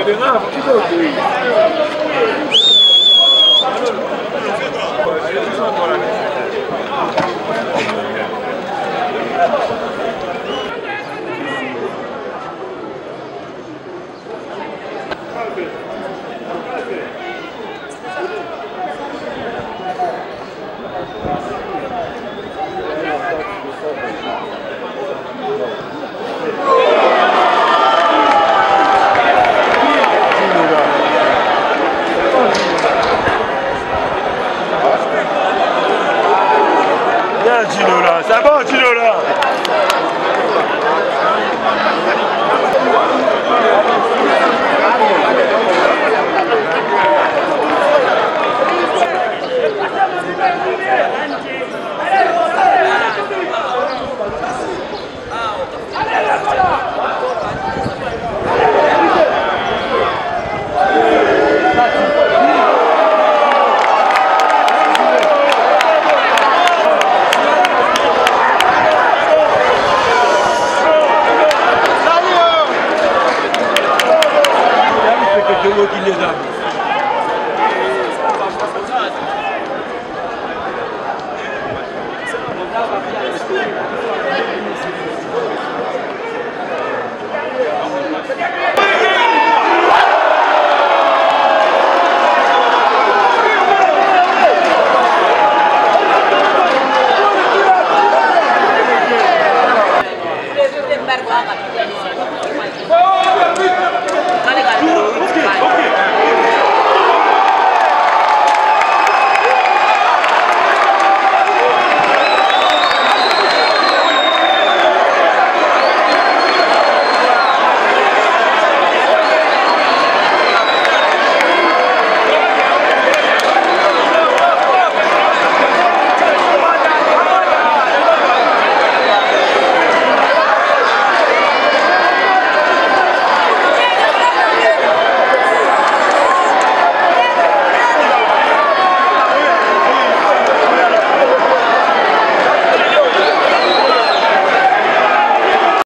Ele, não, vou te dar Килогиле да. embargo hagan.